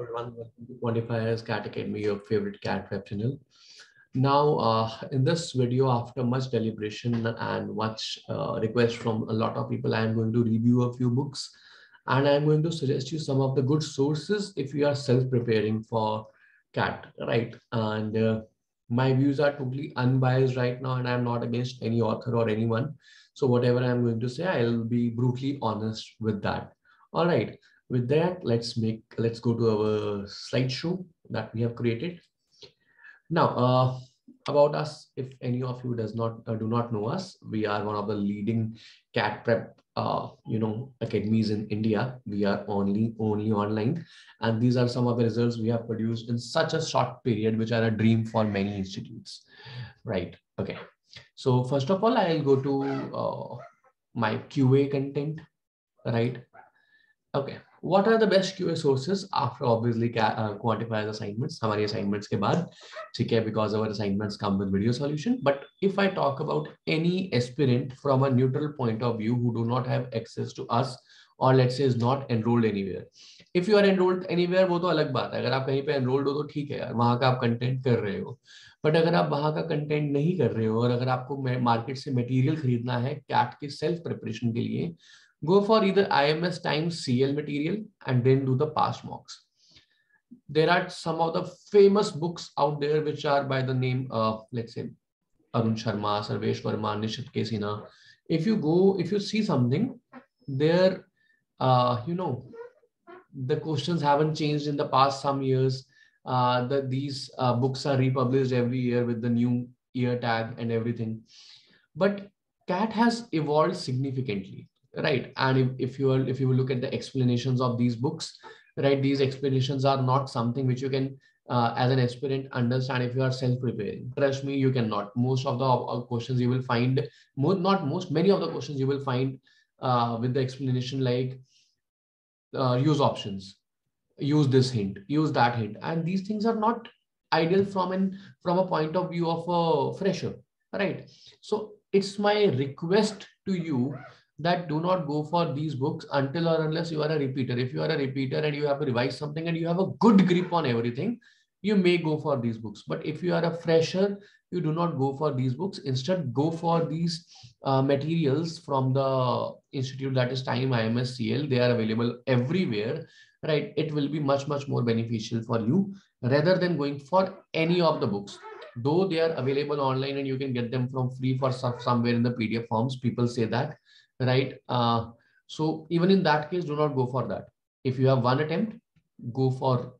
everyone, welcome to Quantifiers Cat Academy, your favorite cat web channel. Now, uh, in this video, after much deliberation and much uh, request from a lot of people, I am going to review a few books and I'm going to suggest you some of the good sources if you are self-preparing for cat, right? And uh, my views are totally unbiased right now and I'm not against any author or anyone. So whatever I'm going to say, I'll be brutally honest with that. All right with that let's make let's go to our slideshow that we have created. Now uh, about us if any of you does not uh, do not know us we are one of the leading cat prep uh, you know academies in india. We are only only online. And these are some of the results we have produced in such a short period which are a dream for many institutes. Right. Okay. So first of all i'll go to uh, my qa content. Right. Okay what are the best QA sources after obviously quantifier assignments हमारी assignments के बाद ठीक है because our assignments come with video solution but if I talk about any aspirant from a neutral point of view who do not have access to us or let's say is not enrolled anywhere if you are enrolled anywhere वो तो अलग बात है। अगर आप कहीं पे enrolled हो तो ठीक है यार, वहाँ का आप कंटेंट कर रहे हो। बट अगर आप वहाँ का कंटेंट नहीं कर रहे हो और अगर आपको मार्केट से मटेरियल खरीदना है कैट के सेल्फ प्रिपरेशन के लिए Go for either IMS times CL material and then do the past mocks. There are some of the famous books out there which are by the name, uh, let's say, Arun Sharma, Sarvesh Verma, Nishit K. Sinha. If you go, if you see something, there, uh, you know, the questions haven't changed in the past some years. Uh, that these uh, books are republished every year with the new year tag and everything. But CAT has evolved significantly right? And if, if you are if you look at the explanations of these books right these explanations are not something which you can uh, as an aspirant understand if you are self-preparing. Trust me you cannot. Most of the uh, questions you will find more not most many of the questions you will find uh, with the explanation like uh, use options use this hint use that hint. And these things are not ideal from an from a point of view of a fresher right? So it's my request to you that do not go for these books until or unless you are a repeater. If you are a repeater and you have to revise something and you have a good grip on everything, you may go for these books. But if you are a fresher, you do not go for these books. Instead, go for these uh, materials from the institute that is Time IMSCL. They are available everywhere, right? It will be much, much more beneficial for you rather than going for any of the books. Though they are available online and you can get them from free for some, somewhere in the PDF forms, people say that right? Uh, so even in that case, do not go for that. If you have one attempt, go for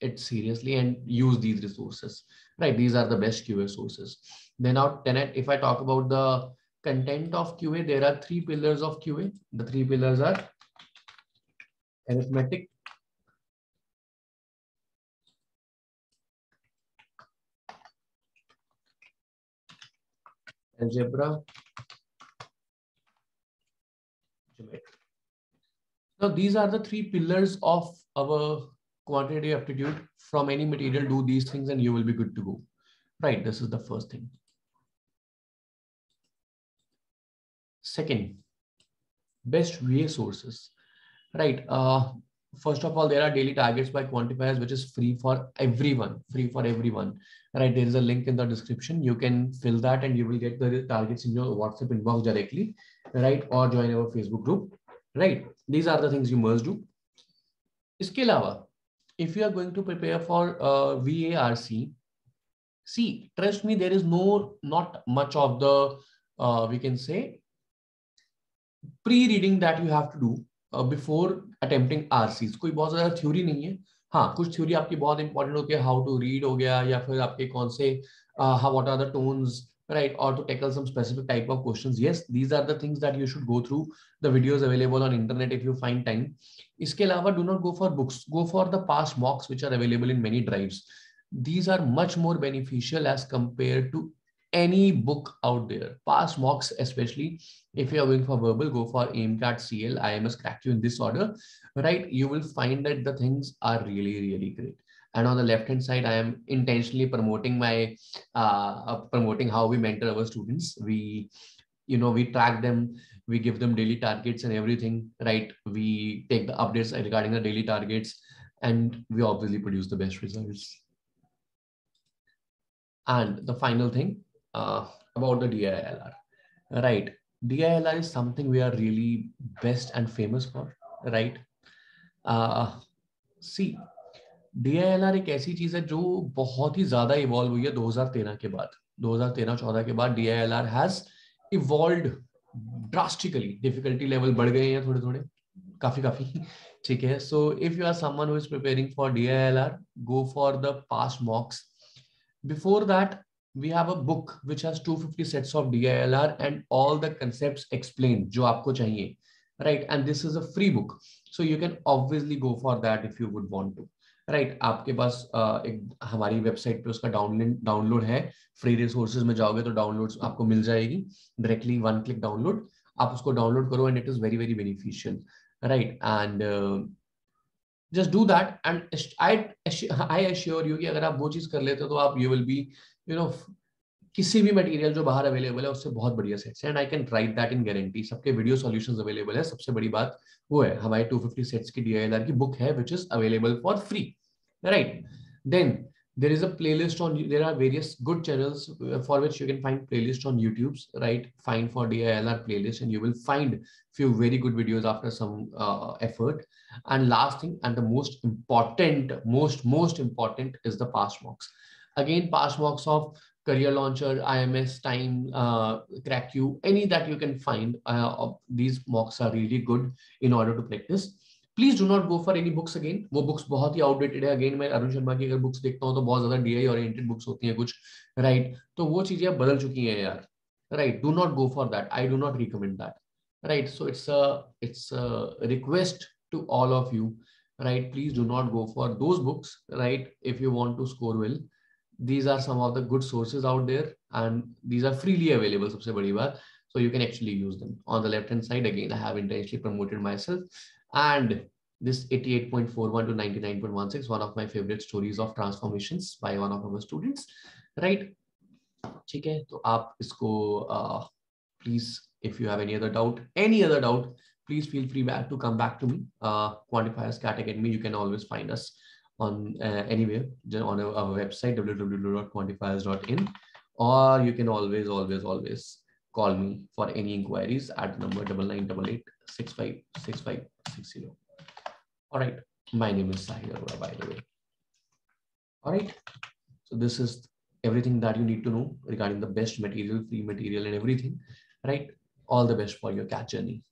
it seriously and use these resources, right? These are the best QA sources. Then now, if I talk about the content of QA, there are three pillars of QA. The three pillars are arithmetic, algebra, Now, these are the three pillars of our quantitative aptitude. From any material, do these things and you will be good to go. Right, this is the first thing. Second, best VA sources. Right, uh, first of all, there are daily targets by quantifiers, which is free for everyone, free for everyone. Right, there is a link in the description. You can fill that and you will get the targets in your WhatsApp inbox directly, right? Or join our Facebook group right these are the things you must do iske alawa if you are going to prepare for uh, varc see trust me there is no not much of the uh, we can say pre-reading that you have to do before attempting R Cs कोई बहुत ज़्यादा theory नहीं है। हाँ कुछ theory आपकी बहुत important होती है। हाउ टू रीड हो गया या फिर आपके कौन से how what are the tones right और to tackle some specific type of question yes these are the things you should go through the videos available on internet if you fine time इसके अलावा do not go for books go for the pass mocks which are available in many drives these are much more beneficial as compare to any book out there. Past mocks especially if you are going for verbal go for aimcat cl ims Cracku in this order right? You will find that the things are really really great. And on the left hand side i am intentionally promoting my uh, uh, promoting how we mentor our students. We you know we track them we give them daily targets and everything right? We take the updates regarding the daily targets and we obviously produce the best results. And the final thing uh, about the DILR, right? DILR is something we are really best and famous for, right? Uh, see, DILR एक ऐसी चीज़ है जो बहुत ही ज़्यादा evolve हुई है 2013 के बाद 2013-14 के बाद DILR has evolved drastically difficulty level बढ़ गए हैं थोड़े थोड़े काफ़ी काफ़ी ठीक है so if you are someone who is preparing for DILR go for the past mocks before that we have a book which has 250 sets of DILR and all the concepts explained जो आपको चाहिए right? And this is a free book. So you can obviously go for that if you would want to right right, आपके पास एक हमारी website पे उसका download download है। फ्री रिसोर्सेज में जाओगे तो डाउनलोड आपको मिल जाएगी। डायरेक्टली वन क्लिक डाउनलोड आप उसको डाउनलोड करो and it is very very beneficial right and just do that and I I assure you कि अगर आप वो चीज़ कर लेते हो तो आप you will be you know किसी भी मटेरियल जो बाहर अवेलेबल है, उससे बहुत बढ़िया sets and I can write that in guarantee सबके वीडियो सोल्यूशन अवेलेबल है, सबसे बड़ी बात वो है, हमारे टू फिफ्टी सेट्स की डी की बुक है which is available for free right then there is a playlist on there are various good channel for which you can find playlist on YouTube right find for D I L R playlist and you will find few very good videos after some effort and last thing and the most important most most important is the past box again pass box of career launcher ims time uh, Cracku any that you can find uh, these mocks are really good in order to practice. Please do not go for any books again. Wo books bahut hi outdated again my arun sharma ki agar books dekhta hu to bahut zyada di oriented books right? So, wo cheeze ab badal chuki hai right? Do not go for that. I do not recommend that right? So it's a request to all of you right? Please do not go for those books right? If you want to score well these are some of the good sources out there and these are freely available sabse badi baat so you can actually use them on the left hand side again i have intentionally promoted myself and this 88.41 to 99.16 one of my favorite stories of transformations by one of our students right ठीक है तो आप इसको uh, please if you have any other doubt any other doubt please feel free back to come back to me uh, quantifiers cat academy you can always find us on uh, anywhere on our, our website www.quantifiers.in or you can always always always call me for any inquiries at number double nine double eight six five six five six zero. All right. My name is Sahil Arora, by the way. All right. So this is everything that you need to know regarding the best material, free material, and everything. Right. All the best for your cat journey.